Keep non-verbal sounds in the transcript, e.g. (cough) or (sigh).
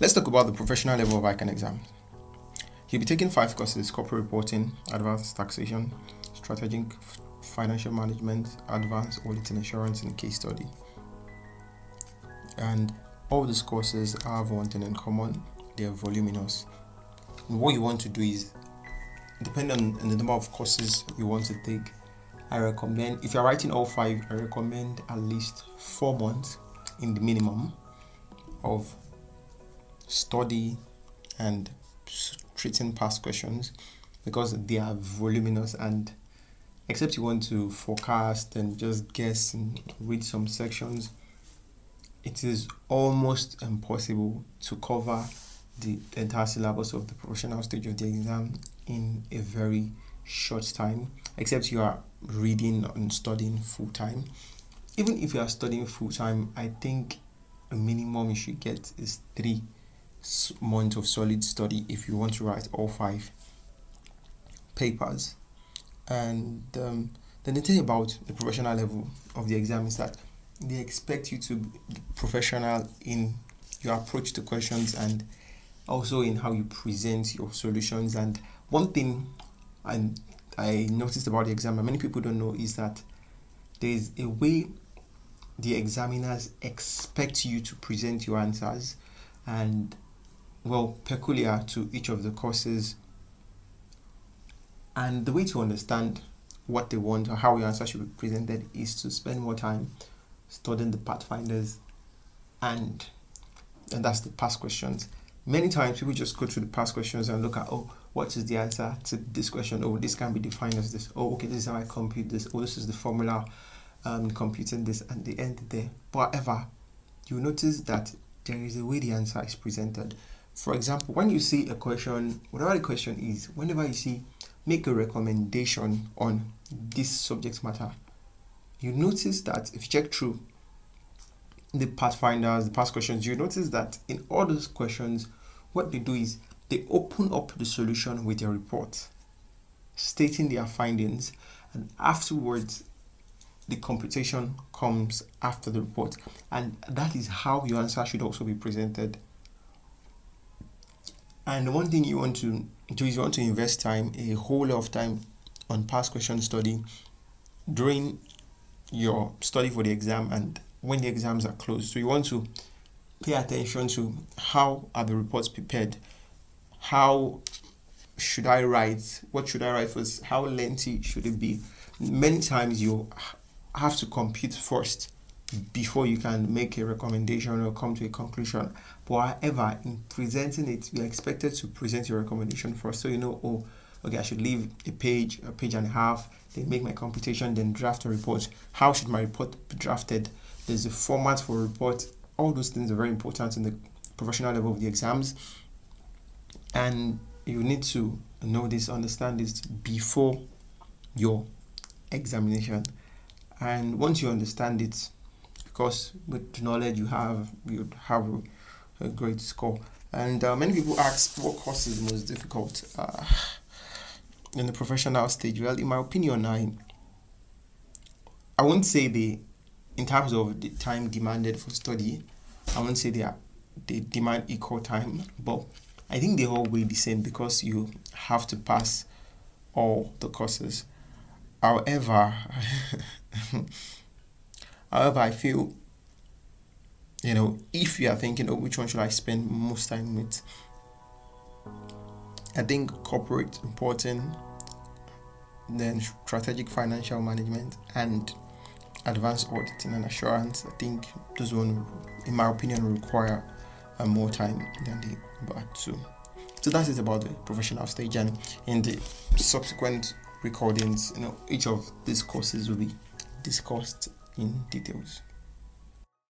Let's talk about the professional level of ICAN exam. You'll be taking five courses corporate reporting, advanced taxation, strategic financial management, advanced auditing assurance, and case study. And all these courses have one thing in common they are voluminous. And what you want to do is, depending on, on the number of courses you want to take, I recommend, if you're writing all five, I recommend at least four months in the minimum of study and treating past questions because they are voluminous and except you want to forecast and just guess and read some sections it is almost impossible to cover the entire syllabus of the professional stage of the exam in a very short time except you are reading and studying full time. Even if you are studying full time i think a minimum you should get is three months of solid study if you want to write all five papers. And um, then the thing about the professional level of the exam is that they expect you to be professional in your approach to questions and also in how you present your solutions. And one thing and I noticed about the exam many people don't know is that there is a way the examiners expect you to present your answers. And well peculiar to each of the courses. And the way to understand what they want or how your answer should be presented is to spend more time studying the pathfinders and and that's the past questions. Many times people just go through the past questions and look at oh what is the answer to this question? Oh this can be defined as this. Oh okay this is how i compute this. Oh this is the formula um computing this and the end there. However you notice that there is a way the answer is presented for example when you see a question whatever the question is whenever you see make a recommendation on this subject matter. You notice that if you check through the pathfinders the past questions you notice that in all those questions what they do is they open up the solution with a report stating their findings and afterwards the computation comes after the report. And that is how your answer should also be presented and one thing you want to do is you want to invest time a whole lot of time on past question study during your study for the exam and when the exams are closed. So you want to pay attention to how are the reports prepared how should i write what should i write first how lengthy should it be. Many times you have to compute first before you can make a recommendation or come to a conclusion. But however, in presenting it, you're expected to present your recommendation first. So you know, oh, okay, I should leave a page, a page and a half, then make my computation, then draft a report. How should my report be drafted? There's a format for a report. All those things are very important in the professional level of the exams. And you need to know this, understand this before your examination. And once you understand it, because with knowledge you have you'd have a, great score. And uh, many people ask what course is most difficult uh, in the professional stage. Well in my opinion i i won't say the in terms of the time demanded for study i won't say they are they demand equal time but i think they all weigh the same because you have to pass all the courses. However (laughs) However, I feel, you know, if you are thinking, oh, which one should I spend most time with? I think corporate reporting, then strategic financial management, and advanced auditing and assurance. I think those one, in my opinion, require uh, more time than the other two. So that is about the professional stage, and in the subsequent recordings, you know, each of these courses will be discussed in details.